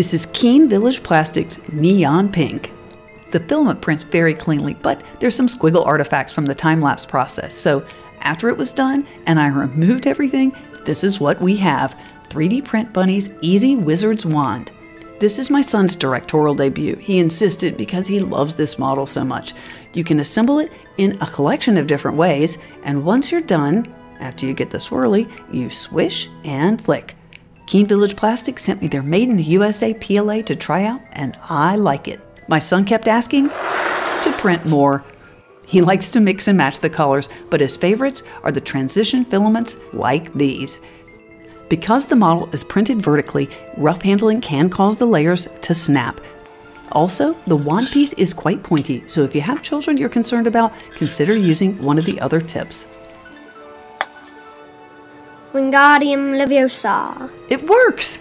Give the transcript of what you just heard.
This is Keene Village Plastics Neon Pink. The filament prints very cleanly, but there's some squiggle artifacts from the time-lapse process. So after it was done and I removed everything, this is what we have. 3D Print Bunny's Easy Wizard's Wand. This is my son's directorial debut. He insisted because he loves this model so much. You can assemble it in a collection of different ways, and once you're done, after you get the swirly, you swish and flick. Keene Village Plastic sent me their Made in the USA PLA to try out, and I like it. My son kept asking to print more. He likes to mix and match the colors, but his favorites are the transition filaments like these. Because the model is printed vertically, rough handling can cause the layers to snap. Also, the wand piece is quite pointy, so if you have children you're concerned about, consider using one of the other tips. Wingardium Leviosa. It works!